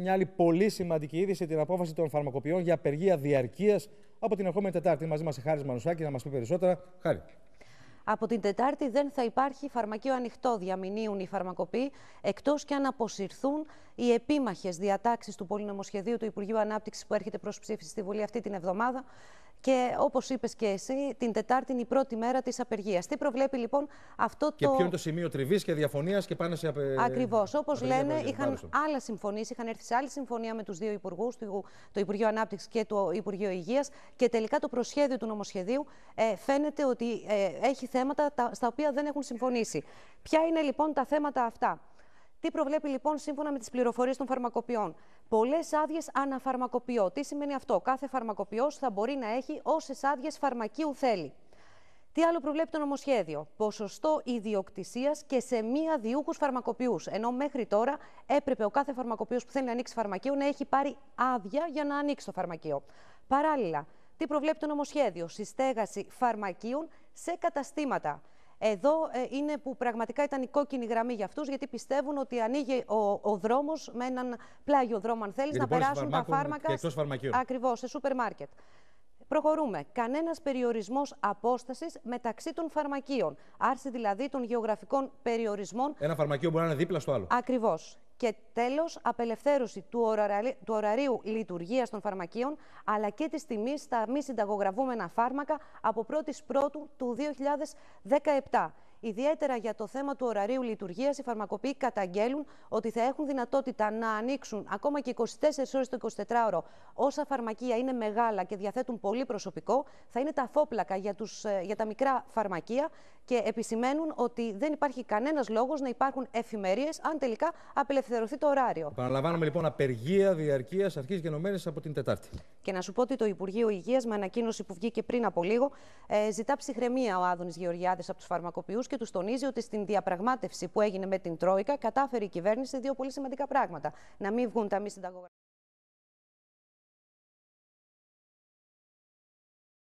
Μια άλλη πολύ σημαντική είδηση, την απόφαση των φαρμακοποιών για απεργία διαρκείας από την ερχόμενη Τετάρτη. Μαζί μας η Χάρης Μανουσάκη να μας πει περισσότερα. Χάρη. Από την Τετάρτη δεν θα υπάρχει φαρμακείο ανοιχτό, διαμηνύουν οι φαρμακοποιοί, εκτός και αν αποσυρθούν οι επίμαχες διατάξεις του πολυνομοσχεδίου του Υπουργείου Ανάπτυξης που έρχεται προς ψήφιση στη Βουλή αυτή την εβδομάδα. Και όπως είπες και εσύ, την Τετάρτη είναι η πρώτη μέρα της απεργίας. Τι προβλέπει λοιπόν αυτό και το. Και ποιο είναι το σημείο τριβής και διαφωνίας και πάνε σε απεργία. Ακριβώς. Όπως λένε, είχαν άλλα συμφωνήσει, είχαν έρθει σε άλλη συμφωνία με τους δύο υπουργούς, το Υπουργείο Ανάπτυξης και το Υπουργείο Υγείας. Και τελικά το προσχέδιο του νομοσχεδίου ε, φαίνεται ότι ε, έχει θέματα τα, στα οποία δεν έχουν συμφωνήσει. Ποια είναι λοιπόν τα θέματα αυτά; Τι προβλέπει λοιπόν σύμφωνα με τις πληροφορίες των φαρμακοποιών; Πολλές άδειες αναφαρμακοποιό. Τι σημαίνει αυτό; Κάθε φαρμακοποιός θα μπορεί να έχει όσες άδειες φαρμακείου θέλει. Τι άλλο προβλέπει το νομοσχέδιο; Ποσοστό ιδιοκτησίας και σε μία διούχου φαρμακοποιούς. Ενώ μέχρι τώρα έπρεπε ο κάθε φαρμακοποιός που θέλει να ανοίξει φαρμακείο να έχει πάρει άδεια για να ανοίξει το φαρμακείο. Παράλληλα, τι προβλέπει το νομοσχέδιο; Συστέγαση φαρμακείων σε καταστήματα. Εδώ ε, είναι που πραγματικά ήταν η κόκκινη γραμμή για αυτούς, γιατί πιστεύουν ότι ανοίγει ο, ο δρόμος με έναν πλάγιο δρόμο, αν θέλεις, να περάσουν τα φάρμακα. Ακριβώς, σε σούπερ μάρκετ. Προχωρούμε. Κανένας περιορισμός απόστασης μεταξύ των φαρμακείων. Άρση δηλαδή των γεωγραφικών περιορισμών. Ένα φαρμακείο μπορεί να είναι δίπλα στο άλλο. Ακριβώς. Και τέλος, απελευθέρωση του, του ωραρίου λειτουργίας των φαρμακείων, αλλά και της τιμής στα μη συνταγογραφούμενα φάρμακα από 1η Πρώτου του 2017. Ιδιαίτερα για το θέμα του ωραρίου λειτουργίας, οι φαρμακοποιοί καταγγέλουν ότι θα έχουν δυνατότητα να ανοίξουν ακόμα και 24 ώρες το 24ωρο. Όσα φαρμακεία είναι μεγάλα και διαθέτουν πολύ προσωπικό, θα είναι τα φόπλακα για, τους, ε, για τα μικρά φαρμακεία και επισημαίνουν ότι δεν υπάρχει κανένας λόγος να υπάρχουν εφημερίες αν τελικά απελευθερωθεί το ωράριο. Παραλαμβάνουμε λοιπόν απεργία διαρκείας αρχής γενομένης από την Τετάρτη. Και να σου πω ότι το Υπουργείο Υγείας, με ανακοίνωση που βγήκε πριν από λίγο, ε, ζητά ψυχραιμία ο Άδωνης Γεωργιάδης από τους φαρμακοποιούς και τους τονίζει ότι στην διαπραγμάτευση που έγινε με την Τρόικα κατάφερε η κυβέρνηση δύο πολύ σημαντικά πράγματα. Να μην βγουν τα μη συνταγογραφικά.